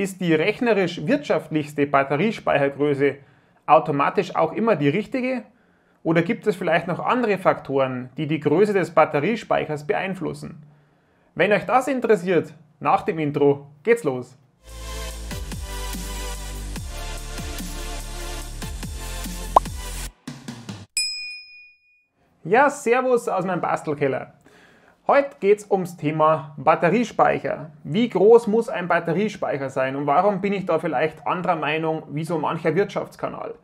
ist die rechnerisch wirtschaftlichste Batteriespeichergröße automatisch auch immer die richtige? Oder gibt es vielleicht noch andere Faktoren, die die Größe des Batteriespeichers beeinflussen? Wenn euch das interessiert, nach dem Intro geht's los. Ja, Servus aus meinem Bastelkeller. Heute geht es ums Thema Batteriespeicher. Wie groß muss ein Batteriespeicher sein und warum bin ich da vielleicht anderer Meinung wie so mancher Wirtschaftskanal?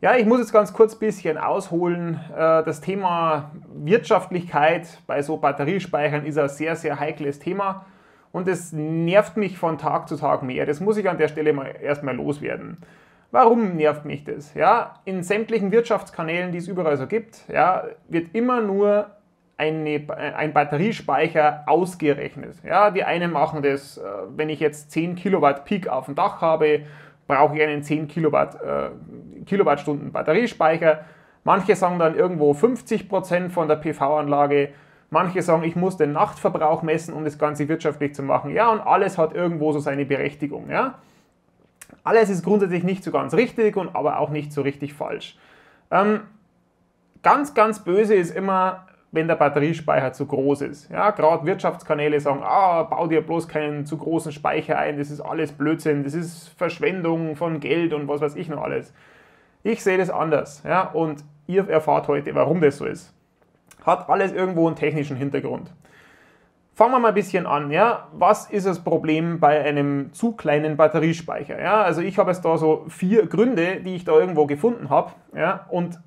Ja, ich muss jetzt ganz kurz ein bisschen ausholen. Äh, das Thema Wirtschaftlichkeit bei so Batteriespeichern ist ein sehr, sehr heikles Thema und es nervt mich von Tag zu Tag mehr. Das muss ich an der Stelle mal erstmal loswerden. Warum nervt mich das? Ja, in sämtlichen Wirtschaftskanälen, die es überall so gibt, ja, wird immer nur eine, ein Batteriespeicher ausgerechnet. Ja, die einen machen das, äh, wenn ich jetzt 10 Kilowatt Peak auf dem Dach habe, brauche ich einen 10 Kilowatt, äh, Kilowattstunden Batteriespeicher. Manche sagen dann irgendwo 50 Prozent von der PV-Anlage. Manche sagen, ich muss den Nachtverbrauch messen, um das Ganze wirtschaftlich zu machen. Ja, und alles hat irgendwo so seine Berechtigung. Ja. Alles ist grundsätzlich nicht so ganz richtig und aber auch nicht so richtig falsch. Ähm, ganz, ganz böse ist immer, wenn der Batteriespeicher zu groß ist. Ja, gerade Wirtschaftskanäle sagen, ah, bau dir bloß keinen zu großen Speicher ein, das ist alles Blödsinn, das ist Verschwendung von Geld und was weiß ich noch alles. Ich sehe das anders, ja, und ihr erfahrt heute, warum das so ist. Hat alles irgendwo einen technischen Hintergrund. Fangen wir mal ein bisschen an. Ja? Was ist das Problem bei einem zu kleinen Batteriespeicher? Ja? Also ich habe jetzt da so vier Gründe, die ich da irgendwo gefunden habe. Ja? Und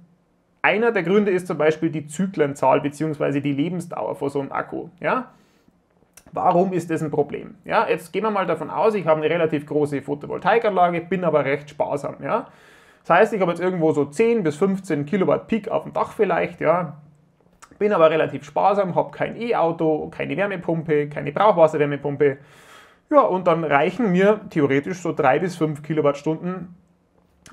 einer der Gründe ist zum Beispiel die Zyklenzahl bzw. die Lebensdauer von so einem Akku. Ja? Warum ist das ein Problem? Ja, jetzt gehen wir mal davon aus, ich habe eine relativ große Photovoltaikanlage, bin aber recht sparsam. Ja? Das heißt, ich habe jetzt irgendwo so 10 bis 15 Kilowatt Peak auf dem Dach vielleicht. Ja? bin aber relativ sparsam, habe kein E-Auto, keine Wärmepumpe, keine Brauchwasserwärmepumpe. Ja, und dann reichen mir theoretisch so 3 bis 5 Kilowattstunden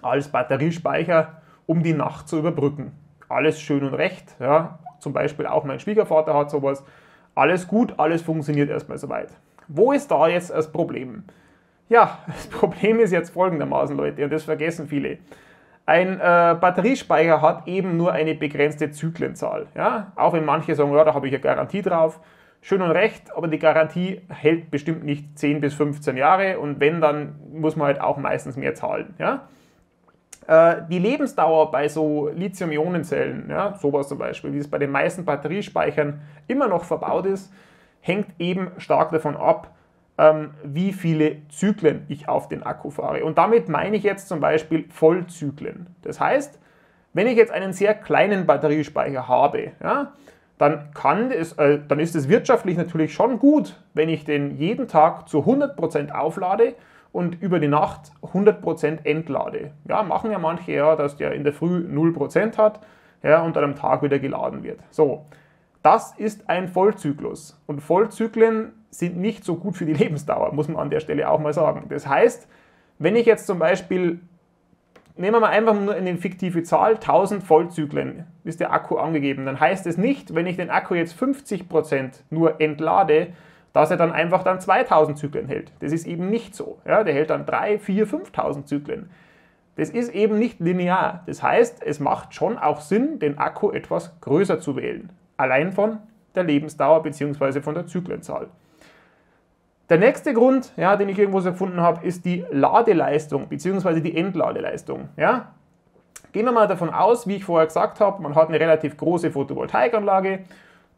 als Batteriespeicher, um die Nacht zu überbrücken. Alles schön und recht. Ja. Zum Beispiel auch mein Schwiegervater hat sowas. Alles gut, alles funktioniert erstmal soweit. Wo ist da jetzt das Problem? Ja, das Problem ist jetzt folgendermaßen, Leute, und das vergessen viele. Ein äh, Batteriespeicher hat eben nur eine begrenzte Zyklenzahl. Ja? Auch wenn manche sagen, ja, da habe ich eine Garantie drauf. Schön und recht, aber die Garantie hält bestimmt nicht 10 bis 15 Jahre und wenn, dann muss man halt auch meistens mehr zahlen. Ja? Äh, die Lebensdauer bei so Lithium-Ionen-Zellen, ja, sowas zum Beispiel, wie es bei den meisten Batteriespeichern immer noch verbaut ist, hängt eben stark davon ab, ähm, wie viele Zyklen ich auf den Akku fahre. Und damit meine ich jetzt zum Beispiel Vollzyklen. Das heißt, wenn ich jetzt einen sehr kleinen Batteriespeicher habe, ja, dann, kann es, äh, dann ist es wirtschaftlich natürlich schon gut, wenn ich den jeden Tag zu 100% auflade und über die Nacht 100% entlade. Ja, machen ja manche ja, dass der in der Früh 0% hat ja, und dann am Tag wieder geladen wird. So, das ist ein Vollzyklus. Und Vollzyklen sind nicht so gut für die Lebensdauer, muss man an der Stelle auch mal sagen. Das heißt, wenn ich jetzt zum Beispiel, nehmen wir mal einfach nur eine fiktive Zahl, 1000 Vollzyklen ist der Akku angegeben, dann heißt es nicht, wenn ich den Akku jetzt 50% nur entlade, dass er dann einfach dann 2000 Zyklen hält. Das ist eben nicht so. Ja, der hält dann 3, 4, 5000 Zyklen. Das ist eben nicht linear. Das heißt, es macht schon auch Sinn, den Akku etwas größer zu wählen. Allein von der Lebensdauer bzw. von der Zyklenzahl. Der nächste Grund, ja, den ich irgendwo gefunden habe, ist die Ladeleistung bzw. die Entladeleistung. Ja. Gehen wir mal davon aus, wie ich vorher gesagt habe, man hat eine relativ große Photovoltaikanlage,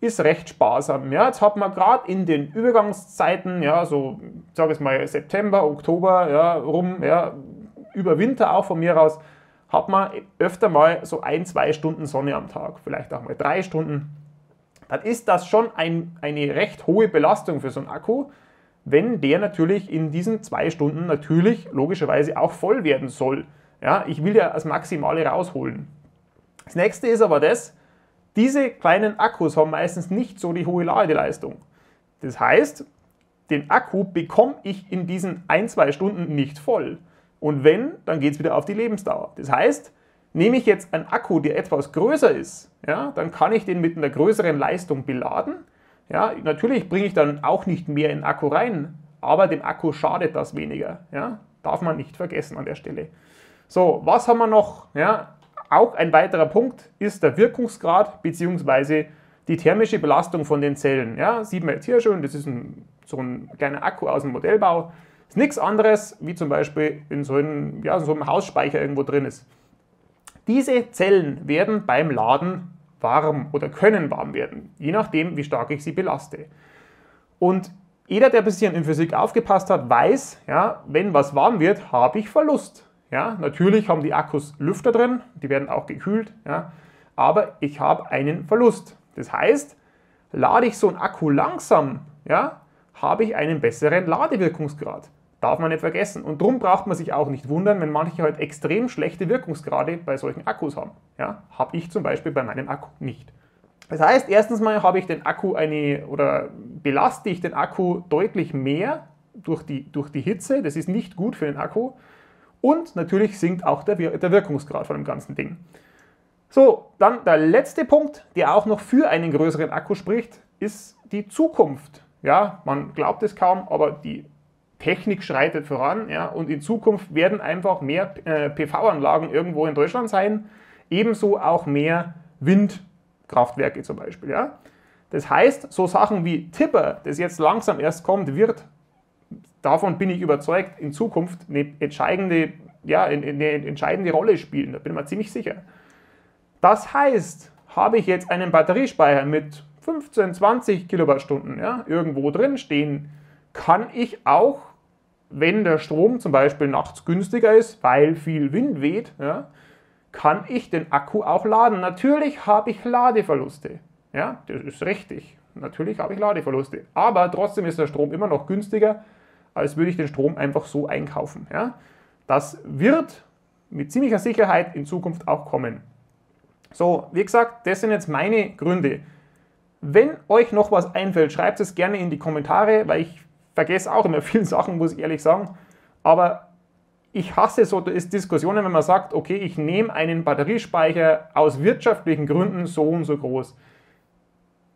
ist recht sparsam. Ja. Jetzt hat man gerade in den Übergangszeiten, ja, so sage ich mal September, Oktober, ja, rum, ja, über Winter auch von mir aus, hat man öfter mal so ein, zwei Stunden Sonne am Tag, vielleicht auch mal drei Stunden. Dann ist das schon ein, eine recht hohe Belastung für so einen Akku wenn der natürlich in diesen zwei Stunden natürlich logischerweise auch voll werden soll. Ja, ich will ja das Maximale rausholen. Das nächste ist aber das, diese kleinen Akkus haben meistens nicht so die hohe Ladeleistung. Das heißt, den Akku bekomme ich in diesen ein, zwei Stunden nicht voll. Und wenn, dann geht es wieder auf die Lebensdauer. Das heißt, nehme ich jetzt einen Akku, der etwas größer ist, ja, dann kann ich den mit einer größeren Leistung beladen ja, natürlich bringe ich dann auch nicht mehr in Akku rein, aber dem Akku schadet das weniger. Ja? Darf man nicht vergessen an der Stelle. So, was haben wir noch? Ja, auch ein weiterer Punkt ist der Wirkungsgrad bzw. die thermische Belastung von den Zellen. Ja, sieht man jetzt hier schon, das ist ein, so ein kleiner Akku aus dem Modellbau. Ist nichts anderes, wie zum Beispiel in so einem, ja, so einem Hausspeicher irgendwo drin ist. Diese Zellen werden beim Laden warm oder können warm werden, je nachdem, wie stark ich sie belaste. Und jeder, der ein bisschen in Physik aufgepasst hat, weiß, ja, wenn was warm wird, habe ich Verlust. Ja, natürlich haben die Akkus Lüfter drin, die werden auch gekühlt, ja, aber ich habe einen Verlust. Das heißt, lade ich so einen Akku langsam, ja, habe ich einen besseren Ladewirkungsgrad. Darf man nicht vergessen. Und darum braucht man sich auch nicht wundern, wenn manche halt extrem schlechte Wirkungsgrade bei solchen Akkus haben. Ja, habe ich zum Beispiel bei meinem Akku nicht. Das heißt, erstens mal habe ich den Akku eine oder belaste ich den Akku deutlich mehr durch die, durch die Hitze. Das ist nicht gut für den Akku. Und natürlich sinkt auch der, der Wirkungsgrad von dem ganzen Ding. So, dann der letzte Punkt, der auch noch für einen größeren Akku spricht, ist die Zukunft. Ja, man glaubt es kaum, aber die Technik schreitet voran ja, und in Zukunft werden einfach mehr äh, PV-Anlagen irgendwo in Deutschland sein, ebenso auch mehr Windkraftwerke zum Beispiel. Ja. Das heißt, so Sachen wie Tipper, das jetzt langsam erst kommt, wird, davon bin ich überzeugt, in Zukunft eine entscheidende, ja, eine entscheidende Rolle spielen. Da bin ich mir ziemlich sicher. Das heißt, habe ich jetzt einen Batteriespeicher mit 15, 20 Kilowattstunden ja, irgendwo drin stehen, kann ich auch wenn der Strom zum Beispiel nachts günstiger ist, weil viel Wind weht, ja, kann ich den Akku auch laden. Natürlich habe ich Ladeverluste. Ja, das ist richtig. Natürlich habe ich Ladeverluste. Aber trotzdem ist der Strom immer noch günstiger, als würde ich den Strom einfach so einkaufen. Ja. Das wird mit ziemlicher Sicherheit in Zukunft auch kommen. So, wie gesagt, das sind jetzt meine Gründe. Wenn euch noch was einfällt, schreibt es gerne in die Kommentare, weil ich vergesse auch immer viele Sachen, muss ich ehrlich sagen. Aber ich hasse so Diskussionen, wenn man sagt, okay, ich nehme einen Batteriespeicher aus wirtschaftlichen Gründen so und so groß.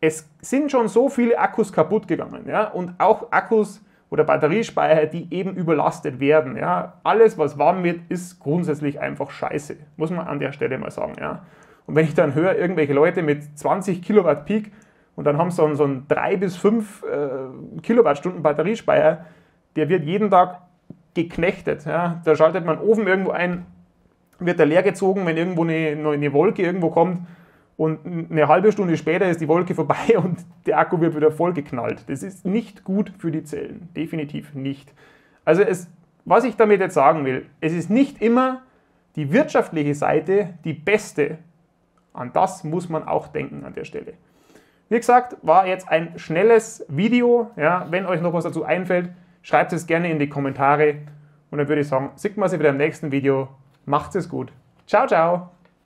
Es sind schon so viele Akkus kaputt gegangen, ja, und auch Akkus oder Batteriespeicher, die eben überlastet werden, ja. Alles, was warm wird, ist grundsätzlich einfach scheiße, muss man an der Stelle mal sagen, ja. Und wenn ich dann höre, irgendwelche Leute mit 20 Kilowatt Peak und dann haben sie so einen, so einen 3 bis 5 äh, Kilowattstunden Batteriespeicher, der wird jeden Tag geknechtet. Ja. Da schaltet man Ofen irgendwo ein, wird der leer gezogen, wenn irgendwo eine, eine Wolke irgendwo kommt und eine halbe Stunde später ist die Wolke vorbei und der Akku wird wieder vollgeknallt. Das ist nicht gut für die Zellen, definitiv nicht. Also es, was ich damit jetzt sagen will, es ist nicht immer die wirtschaftliche Seite die beste. An das muss man auch denken an der Stelle. Wie gesagt, war jetzt ein schnelles Video. Ja, wenn euch noch was dazu einfällt, schreibt es gerne in die Kommentare. Und dann würde ich sagen, sieht man sich wieder im nächsten Video. Macht es gut. Ciao, ciao.